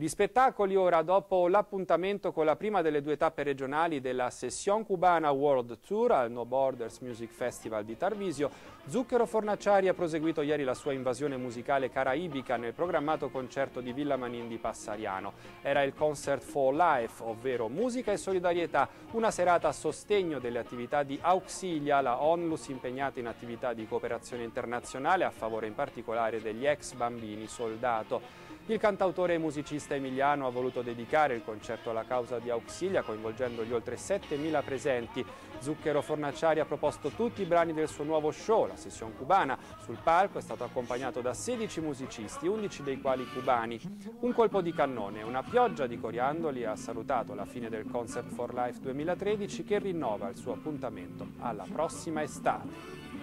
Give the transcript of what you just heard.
Di spettacoli ora, dopo l'appuntamento con la prima delle due tappe regionali della Session Cubana World Tour al No Borders Music Festival di Tarvisio, Zucchero Fornaciari ha proseguito ieri la sua invasione musicale caraibica nel programmato concerto di Villa Manin di Passariano. Era il Concert for Life, ovvero musica e solidarietà, una serata a sostegno delle attività di Auxilia, la ONLUS impegnata in attività di cooperazione internazionale a favore in particolare degli ex bambini soldato. Il cantautore e musicista emiliano ha voluto dedicare il concerto alla causa di Auxilia coinvolgendo gli oltre 7.000 presenti. Zucchero Fornaciari ha proposto tutti i brani del suo nuovo show, la sessione cubana. Sul palco è stato accompagnato da 16 musicisti, 11 dei quali cubani. Un colpo di cannone, una pioggia di coriandoli ha salutato la fine del Concert for Life 2013 che rinnova il suo appuntamento alla prossima estate.